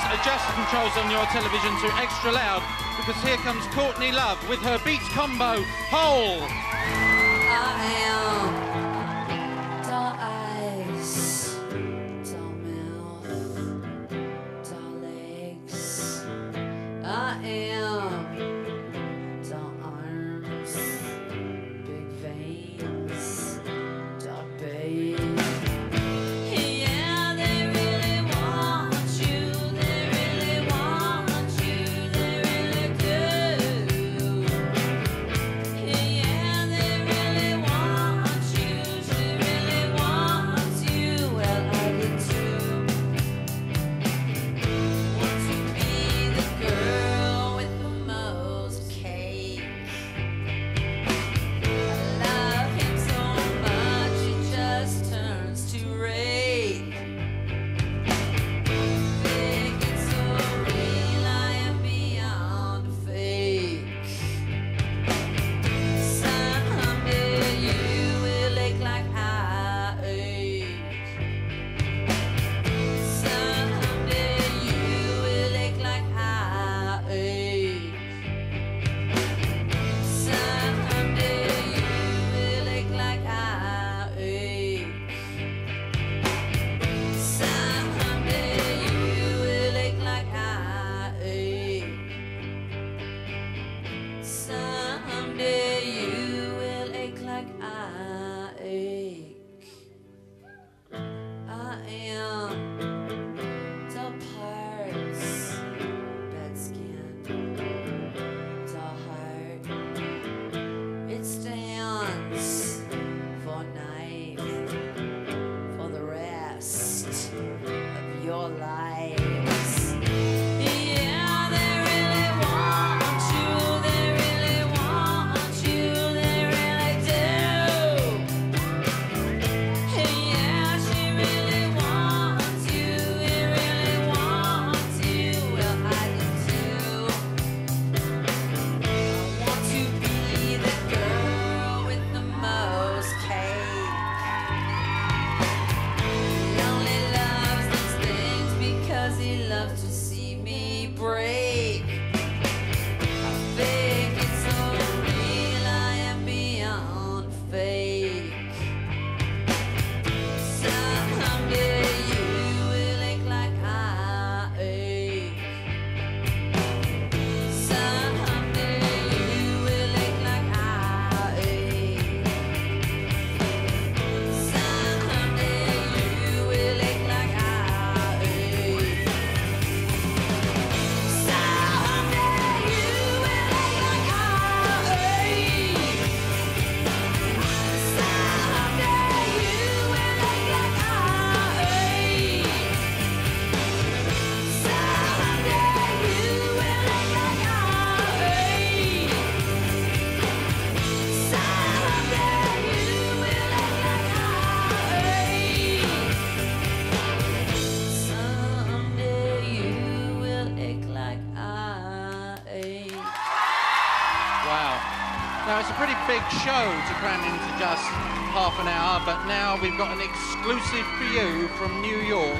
please adjust the controls on your television to extra loud because here comes Courtney Love with her beat combo, Hole. your life. Now, it's a pretty big show to cram into just half an hour, but now we've got an exclusive for you from New York.